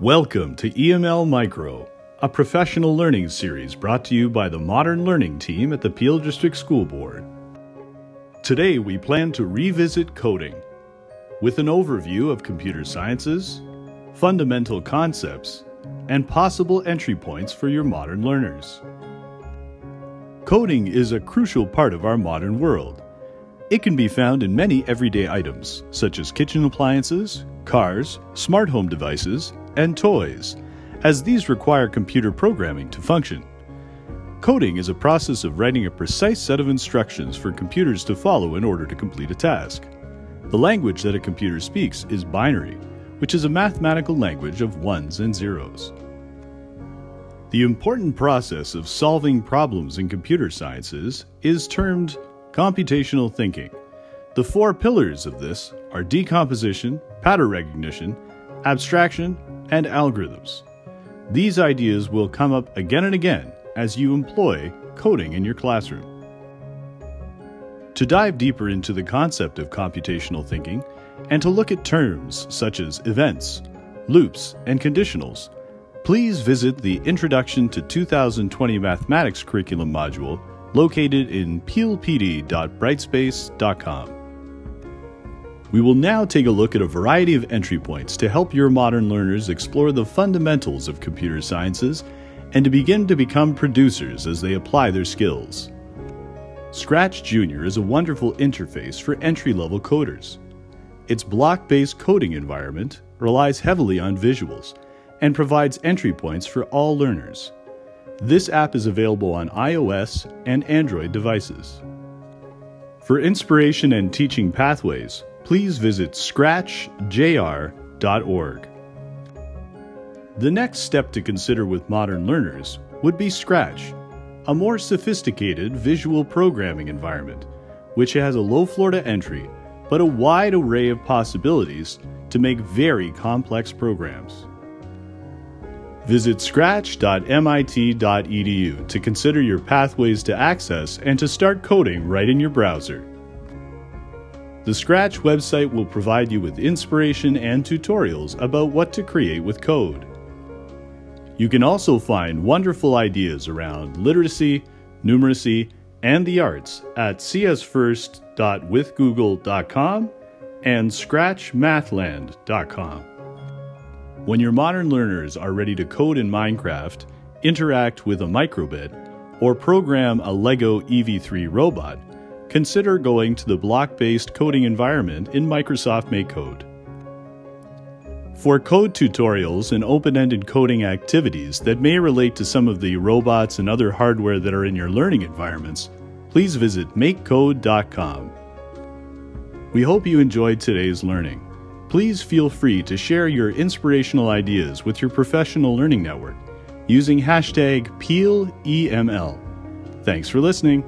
Welcome to EML Micro, a professional learning series brought to you by the Modern Learning team at the Peel District School Board. Today we plan to revisit coding with an overview of computer sciences, fundamental concepts, and possible entry points for your modern learners. Coding is a crucial part of our modern world. It can be found in many everyday items, such as kitchen appliances, cars, smart home devices, and toys, as these require computer programming to function. Coding is a process of writing a precise set of instructions for computers to follow in order to complete a task. The language that a computer speaks is binary, which is a mathematical language of ones and zeros. The important process of solving problems in computer sciences is termed computational thinking. The four pillars of this are decomposition, pattern recognition, abstraction, and algorithms. These ideas will come up again and again as you employ coding in your classroom. To dive deeper into the concept of computational thinking and to look at terms such as events, loops, and conditionals, please visit the Introduction to 2020 Mathematics curriculum module located in peelpd.brightspace.com. We will now take a look at a variety of entry points to help your modern learners explore the fundamentals of computer sciences and to begin to become producers as they apply their skills. Scratch Junior is a wonderful interface for entry level coders. Its block based coding environment relies heavily on visuals and provides entry points for all learners. This app is available on iOS and Android devices. For inspiration and teaching pathways, please visit scratchjr.org. The next step to consider with modern learners would be Scratch, a more sophisticated visual programming environment, which has a low floor to entry but a wide array of possibilities to make very complex programs. Visit scratch.mit.edu to consider your pathways to access and to start coding right in your browser. The Scratch website will provide you with inspiration and tutorials about what to create with code. You can also find wonderful ideas around literacy, numeracy, and the arts at csfirst.withgoogle.com and scratchmathland.com. When your modern learners are ready to code in Minecraft, interact with a microbit, or program a LEGO EV3 robot, consider going to the block based coding environment in Microsoft MakeCode. For code tutorials and open ended coding activities that may relate to some of the robots and other hardware that are in your learning environments, please visit makecode.com. We hope you enjoyed today's learning. Please feel free to share your inspirational ideas with your professional learning network using hashtag PeelEML. Thanks for listening.